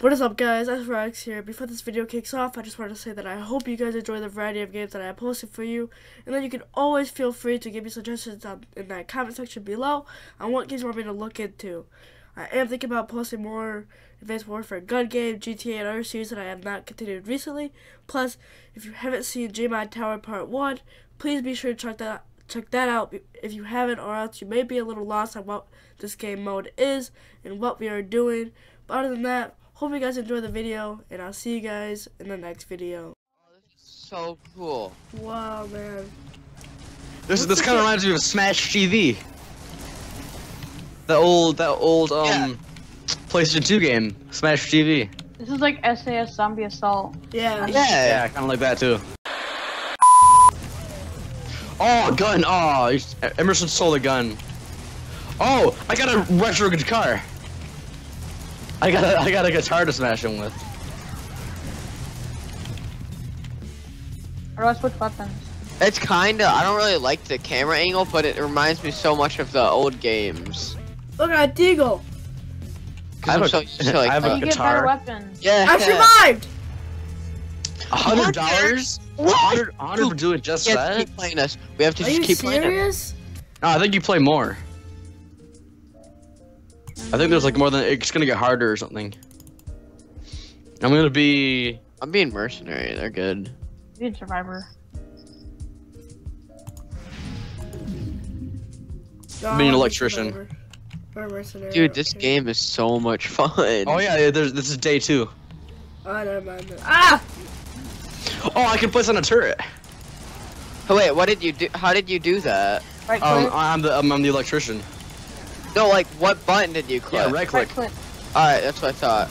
What is up guys, Rex here. Before this video kicks off, I just wanted to say that I hope you guys enjoy the variety of games that I posted for you, and then you can always feel free to give me suggestions down in that comment section below on what games you want me to look into. I am thinking about posting more Advanced Warfare gun game, GTA, and other series that I have not continued recently. Plus, if you haven't seen Gmod Tower Part 1, please be sure to check that check that out if you haven't or else you may be a little lost on what this game mode is and what we are doing. But other than that, Hope you guys enjoy the video, and I'll see you guys in the next video. Oh, so cool. Wow, man. This this kind of reminds me of Smash TV. The old that old um Yeah. PlayStation 2 game, Smash TV. This is like SAS Zombie Assault. Yeah. Yeah. Yeah, kind of like that too. Oh, gun! Oh, Emerson stole the gun. Oh, I got a retro guitar. I got a, I got a guitar to smash him with. Or do I switch weapons? It's kinda, I don't really like the camera angle, but it reminds me so much of the old games. Look at Deagle. I have I'm a- so used to, like, I have a do you get better weapons? Yeah. I survived. A hundred dollars? What? hundred a hundred for doing just We have to that? keep playing us. We have to Are just you keep playing it. serious? No, I think you play more. I think there's like more than it's gonna get harder or something. I'm gonna be I'm being mercenary, they're good. Being Survivor. No, Being an I'm electrician. Survivor. Mercenary, Dude, this okay. game is so much fun. Oh yeah, yeah there's, this is day two. Oh, never mind. then. Ah! Oh, I can place on a turret. Oh, wait, what did you do? How did you do that? Right Um. I'm the um, I'm the electrician. No, like, what button did you click? Yeah, right click. right click. Alright, that's what I thought.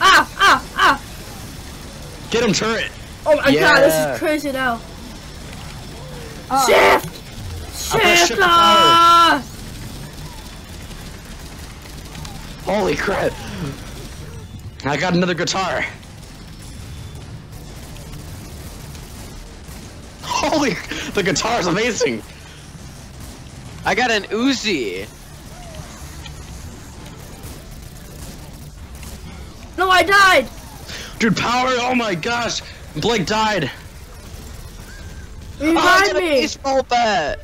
Ah! Ah! Ah! Get him turret. Oh my god, this is crazy now. Oh, Shift! Shift! shift Ah! Holy crap! I got another guitar. Holy, the guitar's amazing. I got an Uzi. No, I died! Dude, power! Oh my gosh! Blake died. Oh, I Revive got a me! baseball bat.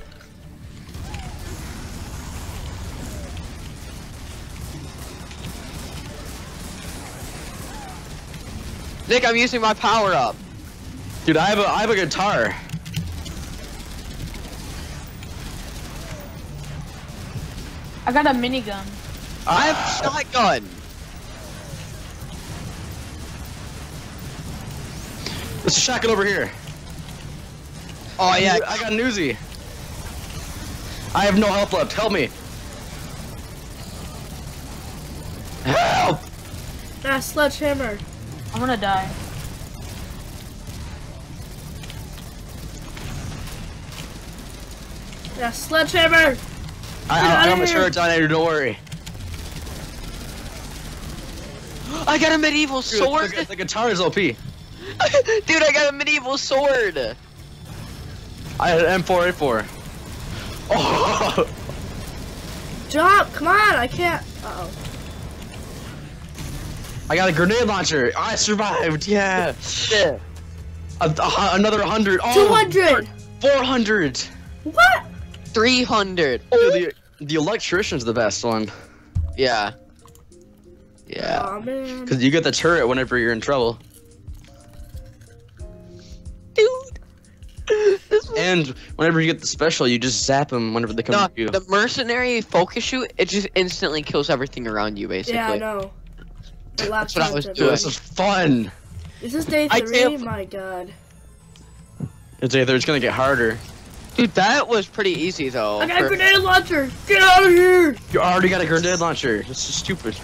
Nick, I'm using my power up. Dude, I have a I have a guitar. I got a minigun. I have a shotgun. There's a shotgun over here. Oh yeah, I got an Uzi. I have no health left. Help me. Help! Ah, sledgehammer. I'm gonna die. Yeah, sledgehammer! I, Get I, I outta got my here. turret down. Don't worry. I got a medieval Dude, sword. The, the guitar is OP. Dude, I got a medieval sword. I had an M4A4. Oh! Jump! Come on! I can't. Uh oh. I got a grenade launcher. I survived. Yeah. Yeah. A, a another hundred. Oh, 200! 400. What? 300. Dude, the, the electrician's the best one. Yeah. Yeah. Aw, man. Because you get the turret whenever you're in trouble. And whenever you get the special, you just zap them whenever they come No, to you. the mercenary focus shoot, it just instantly kills everything around you, basically. Yeah, I know. That's what I was doing. this is fun. This Is this day three? can't- My god. It's either it's gonna get harder. Dude, that was pretty easy, though. I got a grenade launcher! Get out of here! You already got a grenade launcher. This is stupid.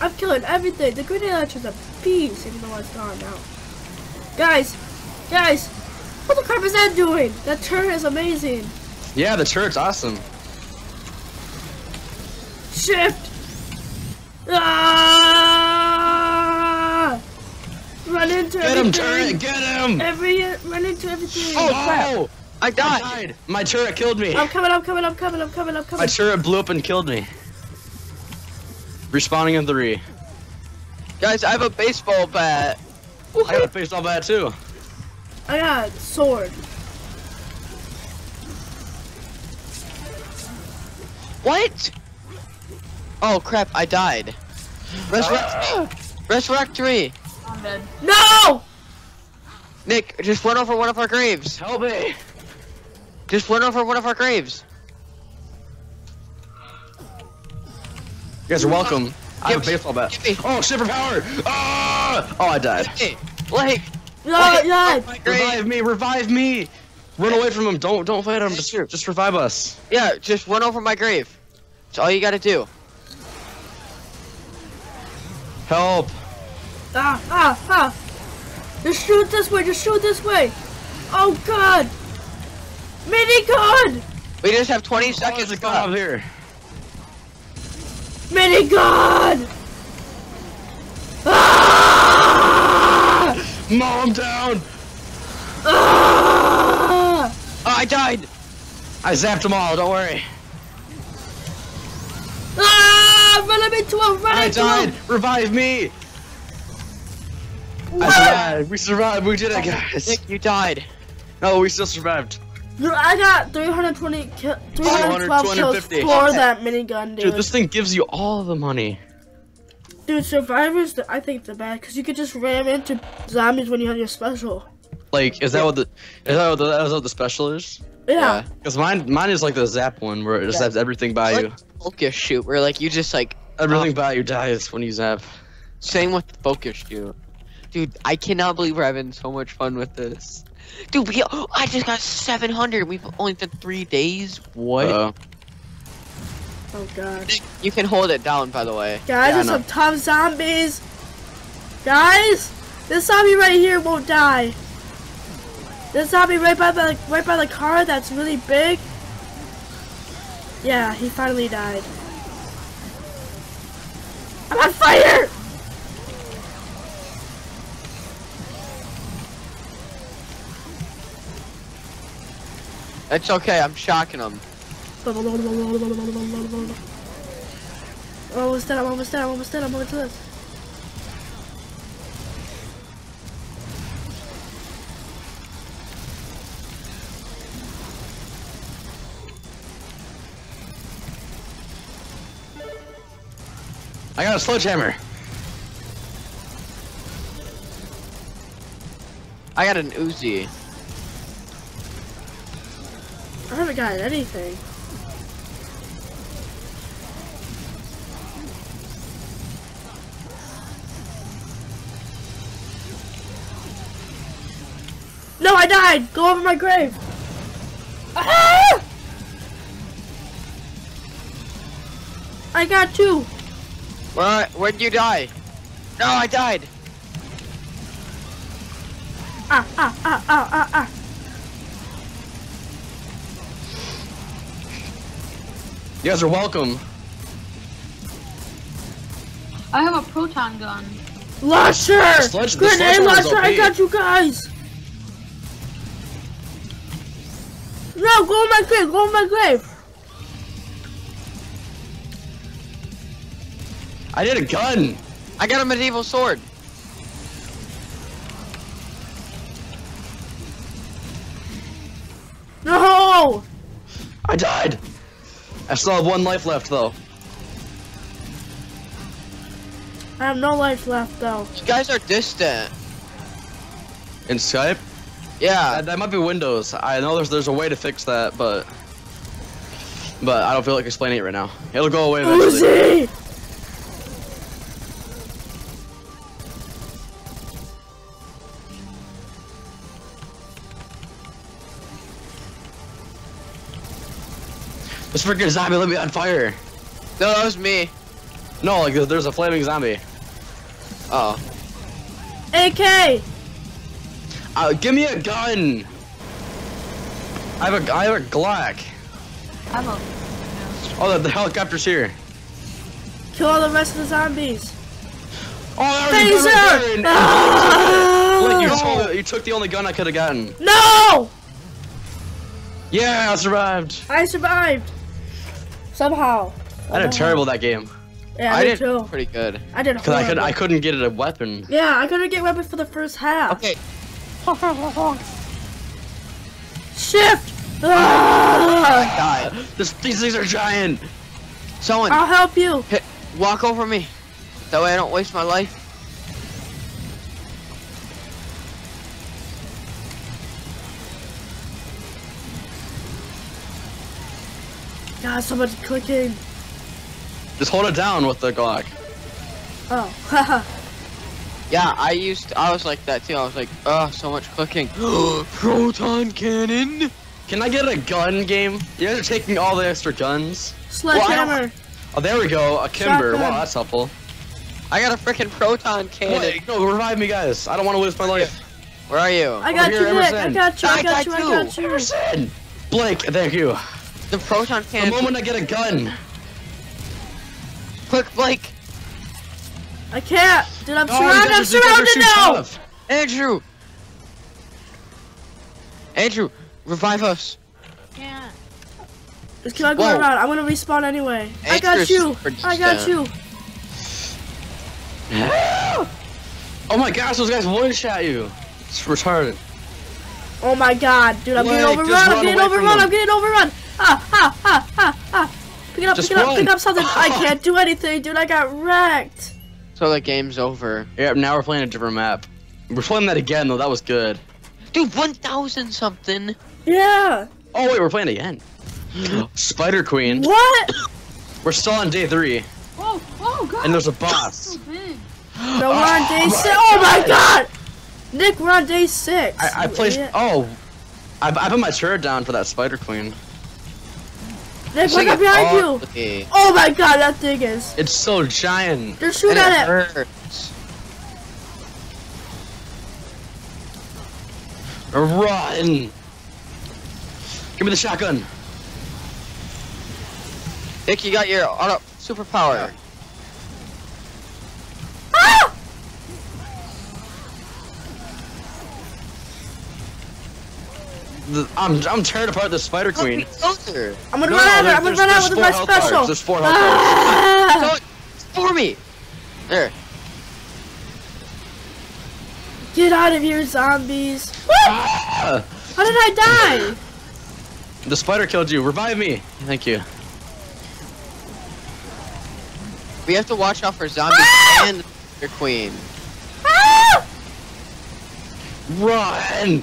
I'm killing everything. The grenade launcher's a beast, even though it's gone now. Guys, guys, what the crap is that doing? That turret is amazing. Yeah, the turret's awesome. Shift! Ah! Run into Get him, everything. turret! Get him! Every run into everything. Oh, crap! I I died. died. My turret killed me. I'm coming, I'm coming, I'm coming, I'm coming, I'm coming up! My coming. turret blew up and killed me. Respawning in three. Guys, I have a baseball bat. I got a baseball bat too. I got a sword. What? Oh crap, I died. Resurrect me. Resurrect me. I'm dead. No! Nick, just run over one of our graves. Help me! Just run over one of our graves. You guys are welcome. I have a Give me- baseball bat. give me- Oh, super power! Ah! Oh, I died. Hey, like, No, Okay. yeah. my. Revive me! Revive me! Run away from him! Don't don't fight him! Just just revive us. Yeah, just run over my grave. That's all you gotta do. Help! Ah, ah, ah. Just shoot this way, just shoot this way. Oh god. Minigun! We just have 20 Oh, seconds there's a gun up left. here. Minigun! Mow him down! Ah! Oh, I died. I zapped them all. Don't worry. Ah! Run him into him, run I into died. him! Revive me! I survived. We survived. We did it, guys. Nick, you died. No, we still survived. Dude, I got 320 ki- 312 kills 250. for that minigun, dude. Dude, this thing gives you all the money. Dude, survivors, the, I think the bad because you could just ram into zombies when you have your special. Like, is that what the is that what the, is that what the special is? Yeah. Because mine mine is like the zap one where it just Yeah. zaps everything by Like- you. Focus shoot, where like you just like Everything by you dies when you zap. same with focus shoot. Dude, I cannot believe we're having so much fun with this. Dude, we oh, I just got 700. We've only been three days. What? Uh, Oh Oh, god. You can hold it down, by the way. Guys, Yeah, there's know. some tough zombies. Guys, this zombie right here won't die. This zombie right by the right by the car that's really big. Yeah, he finally died. I'm on fire! It's okay. I'm shocking them. I'm almost dead, I'm almost dead, I'm almost dead, I'm almost dead. I got a sledgehammer. I got an Uzi. I haven't gotten anything. No, I died! Go over my grave! Ah! I got two! Where? Where'd you die? No, I died. Ah, ah, ah, ah, ah, ah. You guys are welcome. I have a proton gun. Launcher! sledge- Grenade sledgehammer launcher, I got you guys! No, go on my grave, go on my grave! I did a gun. I got a medieval sword. No! I died. I still have one life left though. I have no life left though. You guys are distant. In Skype? Yeah. That, that might be Windows. I know there's there's a way to fix that, but but I don't feel like explaining it right now. It'll go away eventually. Uzi! This freaking zombie lit me on fire. No, that was me. No, like there's a flaming zombie. Oh. AK! Uh, give me a gun. I have a I have a Glock. I have a. Oh, the, the helicopter's here. Kill all the rest of the zombies. Oh, there you go. Right there. Phaser! And- Ah! Like, you, told, you took the only gun I could have gotten. No! Yeah, I survived. I survived. Somehow. I did terrible that game. Yeah, I me did too. pretty good. I did Cause I could, I couldn't get a weapon. Yeah, I couldn't get weapon for the first half. Okay. Shift! Ah! Die. This, these things are giant. Someone I'll help you. hit, walk over me. That way I don't waste my life. God, so much clicking. Just hold it down with the Glock. Oh, haha. Yeah, I used. I was like that too. I was like, oh, so much clicking. Proton cannon. Can I get a gun game? You guys are taking all the extra guns. Sledgehammer. Oh, there we go. A Kimber. Shotgun. Wow, that's helpful. I got a freaking proton cannon. Wait, no, revive me, guys. I don't want to lose my life. Where are you? I got here, you, Nick. I got you. I I got got you. I got you. Emerson! Blake, thank you. the proton cannon. The moment I get a gun. Quick, Blake. I can't. Dude, I'm Oh, you surrounded. I'm guys are- you guys are surrounded now. tough. Andrew. Andrew, revive us. Can't. Just keep on going Whoa. around. I'm gonna respawn anyway. I got you. I got distant. you. Oh my gosh, those guys one shot you. It's retarded. Oh my god, dude, I'm getting Blake, overrun. I'm run getting away overrun. I'm getting overrun. Ah, ah, ah, ah, ah. Pick it up, Just pick it up, run. pick up something. I can't do anything, dude. I got wrecked. So the game's over. Yeah, now we're playing a different map. We're playing that again though. That was good. Dude, 1,000 something. Yeah. Oh wait, we're playing again. Spider Queen. What? We're still on day three, Whoa, oh god. and there's a so boss. big. No, we're on day six. Oh my god. Nick, we're on day six. I, I placed. idiot. Oh, I, I put my turret down for that Spider Queen. Nick, look up behind you. Okay. Oh my god, that thing is. It's so giant. Just shoot And at it it. hurts. Run! Give me the shotgun. Nick, you got your auto superpower. The- I'm I'm tearing apart the Spider Queen. Closer. I'm gonna No, run no, at her. I'm gonna run out with my health bars. special. There's four health bars. Ah! So, for me. There. Get out of here, zombies. Ah! How did I die? The spider killed you. Revive me. Thank you. We have to watch out for zombies Ah! and your queen. Run!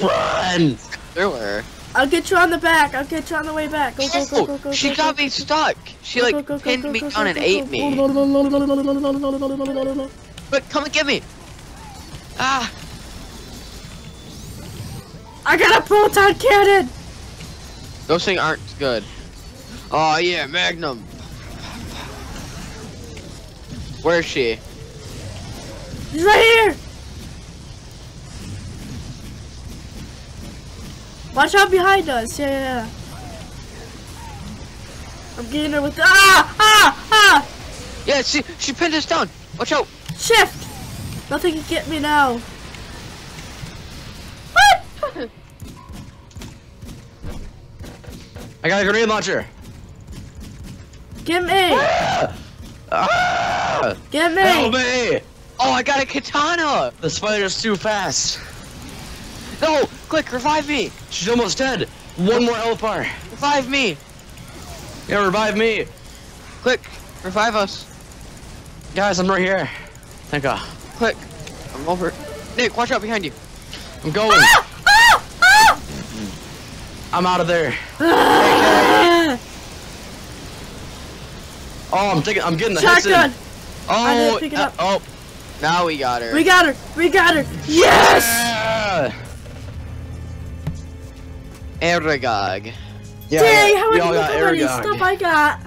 Run! Thriller. I'll get you on the back. I'll get you on the way back. Go, go, go, go, go, she go, got go, me stuck. She go, like go, go, go, pinned go, me go, down go, and go, ate go. me. But come and get me. Ah, I got a proton cannon. those things aren't good. Oh yeah, Magnum. Where is she? He's right here. Watch out behind us. Yeah, yeah, yeah. I'm getting her with the ah ah ah. Yeah, she she pinned us down. Watch out. Shift. Nothing can get me now. What? I got a grenade launcher. Get me. Ah! Ah! Get me. Help me! Oh, I got a katana. The spider's too fast. No, quick, revive me. She's almost dead. One more health bar. Revive me. Yeah, revive me. Quick, revive us. Guys, I'm right here. Thank God. Quick. I'm over. Nick, watch out behind you. I'm going. Ah, ah, ah. I'm out of there. Ah. Oh, I'm taking. I'm getting the Shotgun. Hexen. I Oh, pick it uh, up. oh. Now we got her. We got her. We got her. Yes. Yeah. Aragog. Yeah, Dang, yeah, how we many all got how many Aragog. stuff I got?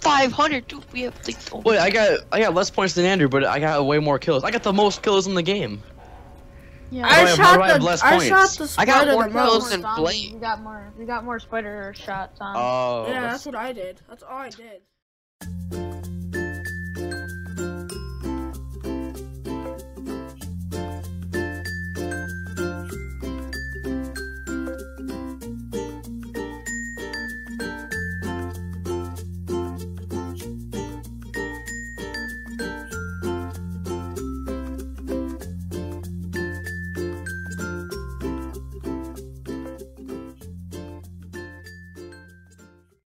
500, dude. We have like. Wait, I got I got less points than Andrew, but I got way more kills. I got the most kills in the game. Yeah. I I shot why do I have the less I points? shot the I got spider more the kills most. than- zombies. Blade. We got more. We got more spider shots on. Oh. Yeah, that's what I did. That's all I did.